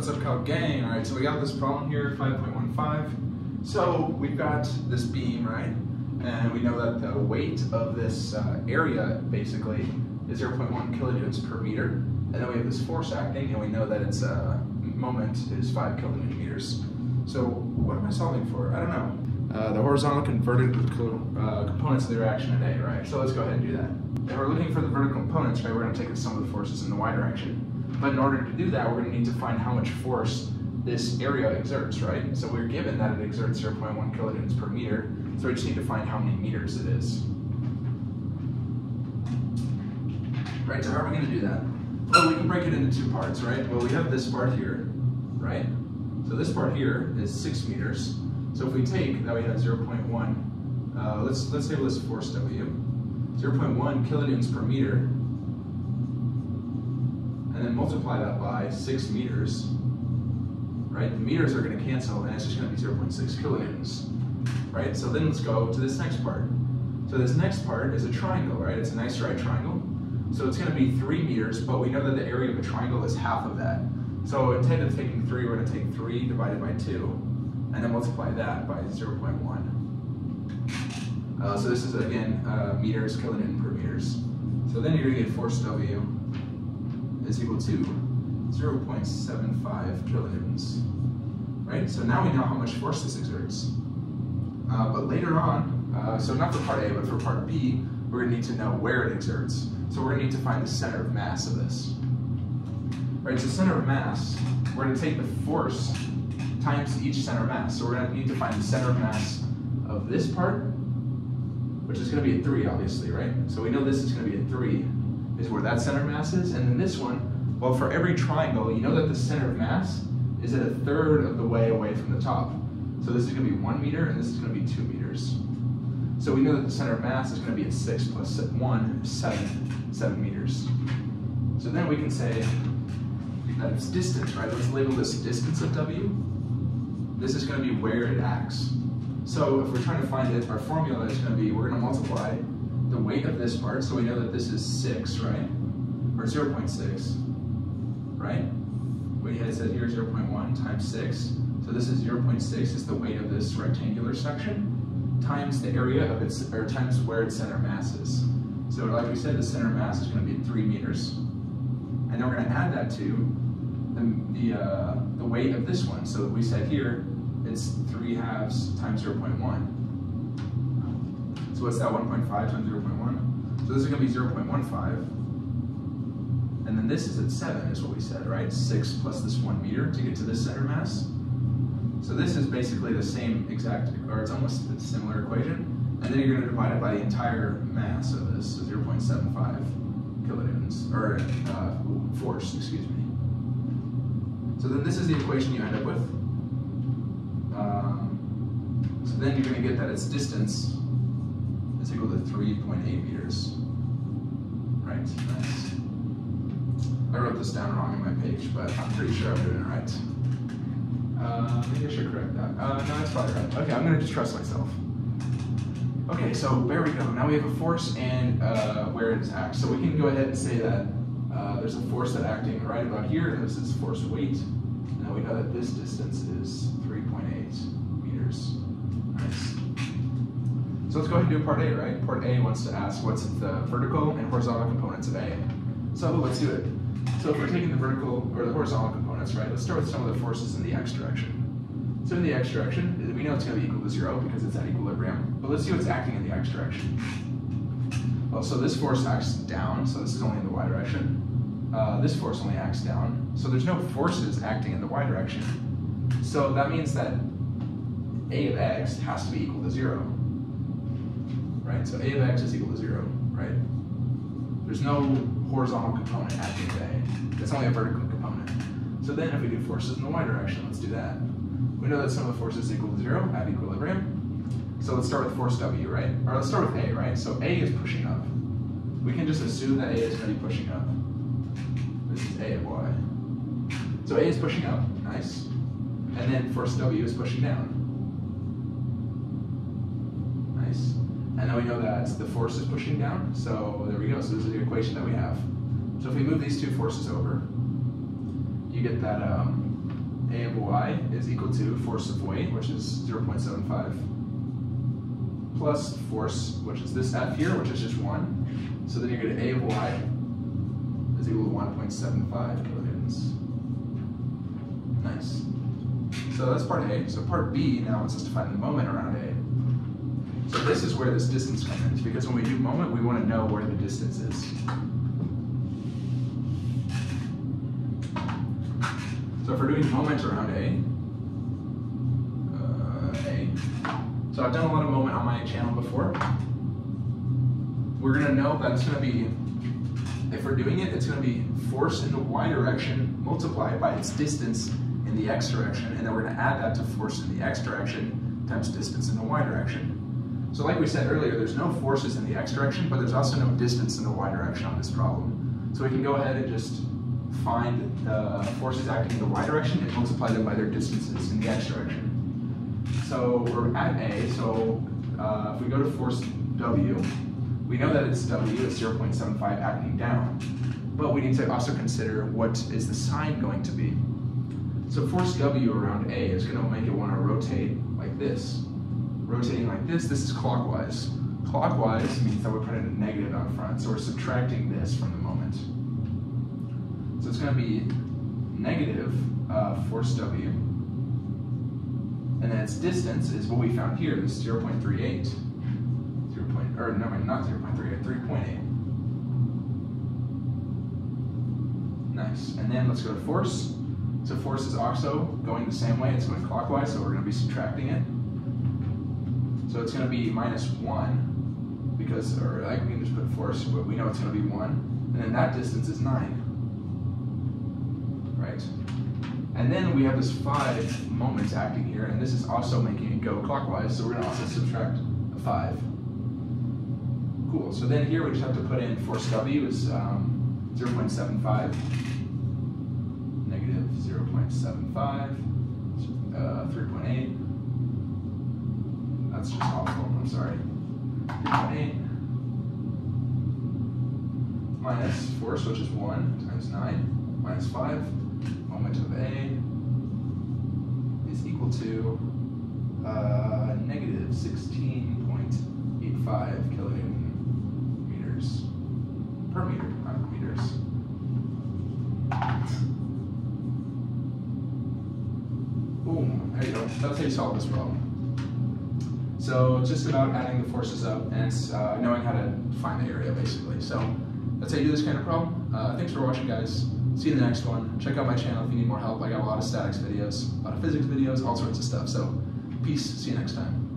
What's up, Cal Gang? All right, so we got this problem here, 5.15. So we've got this beam, right? And we know that the weight of this uh, area, basically, is 0.1 kilonewtons per meter. And then we have this force acting, and we know that its uh, moment is 5 kilonewton meters. So what am I solving for? I don't know. Uh, the horizontal vertical uh, components of the reaction at A, right? So let's go ahead and do that. If we're looking for the vertical components, right, we're going to take the sum of the forces in the y direction. But in order to do that, we're going to need to find how much force this area exerts, right? So we're given that it exerts 0.1 kilonewtons per meter, so we just need to find how many meters it is. Right, so how are we going to do that? Well, we can break it into two parts, right? Well, we have this part here, right? So this part here is six meters. So if we take that we have 0.1, uh, let's let's label this force W, 0.1 kilonewtons per meter, and then multiply that by six meters, right? The meters are going to cancel, and it's just going to be 0.6 kilonewtons, right? So then let's go to this next part. So this next part is a triangle, right? It's a nice right triangle. So it's going to be three meters, but we know that the area of a triangle is half of that. So instead of taking three, we're going to take three divided by two, and then multiply that by 0.1. Uh, so this is again uh, meters kilonewton per meters. So then you're going to get force W is equal to 0.75 kilonewtons. Right? So now we know how much force this exerts. Uh, but later on, uh, so not for part A, but for part B, we're going to need to know where it exerts. So we're going to need to find the center of mass of this. Right, so center of mass, we're going to take the force times each center of mass. So we're going to need to find the center of mass of this part, which is going to be at 3, obviously, right? So we know this is going to be at 3, is where that center mass is. And then this one, well, for every triangle, you know that the center of mass is at a third of the way away from the top. So this is going to be 1 meter, and this is going to be 2 meters. So we know that the center of mass is going to be at 6 plus 1, 7, 7 meters. So then we can say that it's distance, right? Let's label this distance of W. This is going to be where it acts. So if we're trying to find it, our formula is going to be, we're going to multiply the weight of this part, so we know that this is 6, right? Or 0 0.6, right? We had said here 0 0.1 times 6. So this is 0 0.6 is the weight of this rectangular section times the area of its, or times where its center mass is. So like we said, the center mass is going to be 3 meters. And then we're going to add that to the, the, uh, the weight of this one. So we said here, it's 3 halves times 0 0.1. So what's that 1.5 times 0 0.1? So this is going to be 0 0.15. And then this is at 7 is what we said, right? 6 plus this 1 meter to get to this center mass. So this is basically the same exact, or it's almost a similar equation. And then you're going to divide it by the entire mass of this, so 0.75 kilonewtons, or uh, force, excuse me. So then this is the equation you end up with. Um, so then you're going to get that its distance is equal to 3.8 meters. Right, nice. I wrote this down wrong in my page, but I'm pretty sure I'm doing it right. Uh, maybe I should correct that. Uh, no, that's probably right. Okay, I'm gonna just trust myself. Okay, so there we go. Now we have a force and uh, where it is acts. So we can go ahead and say that uh, there's a force that acting right about here. and This is force weight. Now we know that this distance is So let's go ahead and do part A, right? Part A wants to ask what's the vertical and horizontal components of A. So let's do it. So if we're taking the vertical or the horizontal components, right, let's start with some of the forces in the x direction. So in the x direction, we know it's going to be equal to zero because it's at equilibrium, but let's see what's acting in the x direction. Well, so this force acts down, so this is only in the y direction. Uh, this force only acts down, so there's no forces acting in the y direction. So that means that a of x has to be equal to zero, right? So a of x is equal to zero, right? There's no horizontal component acting at A. It's only a vertical component. So then if we do forces in the y direction, let's do that. We know that sum of the forces is equal to zero at equilibrium. So let's start with force W, right? Or let's start with A, right? So A is pushing up. We can just assume that A is going to be pushing up. This is A of Y. So A is pushing up, nice. And then force W is pushing down. Nice. And then we know that the force is pushing down, so there we go. So this is the equation that we have. So if we move these two forces over, you get that um, A of y is equal to force of weight, which is 0.75, plus force, which is this F here, which is just 1. So then you get A of y is equal to 1.75 kilonewtons. Nice. So that's part A. So part B now wants us to find the moment around A. So this is where this distance comes in, because when we do moment, we want to know where the distance is. So if we're doing moment around A, uh, A, so I've done a lot of moment on my channel before. We're gonna know that it's gonna be, if we're doing it, it's gonna be force in the y direction multiplied by its distance in the x direction, and then we're gonna add that to force in the x direction times distance in the y direction. So like we said earlier, there's no forces in the x direction, but there's also no distance in the y direction on this problem. So we can go ahead and just find the forces acting in the y direction and multiply them by their distances in the x direction. So we're at A, so uh, if we go to force W, we know that it's W, it's 0.75 acting down, but we need to also consider what is the sign going to be. So force W around A is going to make it want to rotate like this. Rotating like this, this is clockwise. Clockwise means that we're putting a negative out front, so we're subtracting this from the moment. So it's going to be negative uh, force W. And then its distance is what we found here, this 0.38. 0. Point, or no, not 0.38, 3.8. Nice. And then let's go to force. So force is also going the same way, it's going clockwise, so we're going to be subtracting it. So it's going to be minus 1, because, or I can just put force, but we know it's going to be 1. And then that distance is 9 right? And then we have this five moments acting here, and this is also making it go clockwise, so we're gonna also subtract a five. Cool, so then here we just have to put in force W is um, 0.75, negative 0.75, uh, 3.8, that's just awful, I'm sorry, 3.8, minus force, which is 1, times 9, minus 5, moment of A is equal to uh, negative 16.85 kilonewton meters per meter, not meters. Boom, there you go. That's how you solve this problem. So it's just about adding the forces up and uh, knowing how to find the area, basically. So that's how you do this kind of problem. Uh, thanks for watching, guys. See you in the next one. Check out my channel if you need more help. I got a lot of statics videos, a lot of physics videos, all sorts of stuff. So peace. See you next time.